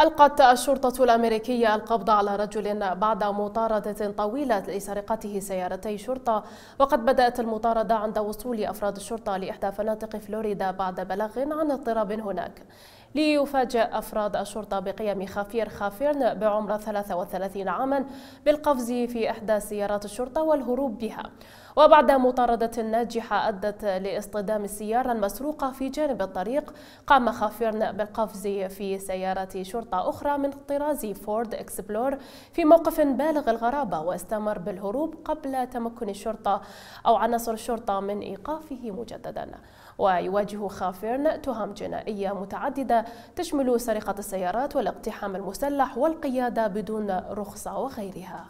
ألقت الشرطة الأمريكية القبض على رجل بعد مطاردة طويلة لسرقته سيارتي شرطة. وقد بدأت المطاردة عند وصول أفراد الشرطة لإحدى فنادق فلوريدا بعد بلاغ عن اضطراب هناك. ليفاجأ أفراد الشرطة بقيام خافير خافيرن بعمر 33 عاما بالقفز في إحدى سيارات الشرطة والهروب بها. وبعد مطاردة ناجحة أدت لاصطدام السيارة المسروقة في جانب الطريق قام خافيرن بالقفز في سيارة شرطة أخرى من طراز فورد إكسبلور في موقف بالغ الغرابة واستمر بالهروب قبل تمكن الشرطة أو عناصر الشرطة من إيقافه مجددا. ويواجه خافيرن تهم جنائية متعددة تشمل سرقة السيارات والاقتحام المسلح والقيادة بدون رخصة وغيرها.